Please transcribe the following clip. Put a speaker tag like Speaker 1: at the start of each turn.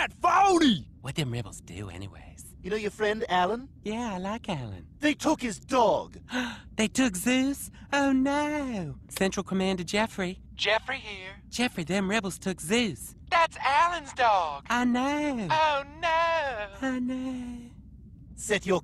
Speaker 1: At phony!
Speaker 2: What them rebels do, anyways?
Speaker 3: You know your friend Alan?
Speaker 2: Yeah, I like Alan.
Speaker 3: They took his dog.
Speaker 2: they took Zeus? Oh no! Central Commander Jeffrey.
Speaker 4: Jeffrey here.
Speaker 2: Jeffrey, them rebels took Zeus.
Speaker 4: That's Alan's dog.
Speaker 2: I know.
Speaker 4: Oh no!
Speaker 2: I know.
Speaker 3: Set your